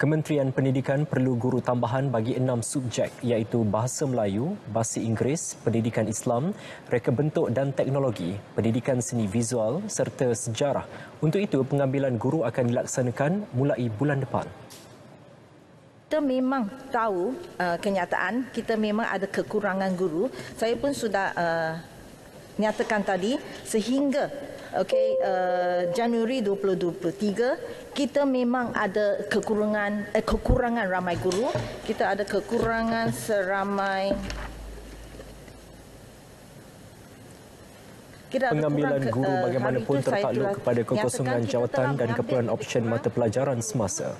Kementerian Pendidikan perlu guru tambahan bagi enam subjek iaitu Bahasa Melayu, Bahasa Inggeris, Pendidikan Islam, Reka Bentuk dan Teknologi, Pendidikan Seni Visual serta Sejarah. Untuk itu, pengambilan guru akan dilaksanakan mulai bulan depan. Kita memang tahu uh, kenyataan, kita memang ada kekurangan guru. Saya pun sudah uh, nyatakan tadi sehingga okay, uh, Januari 2023 kita memang ada kekurangan eh, kekurangan ramai guru. Kita ada kekurangan seramai kita pengambilan guru uh, bagaimanapun tertakluk kepada kekosongan jawatan dan keperluan option mata pelajaran semasa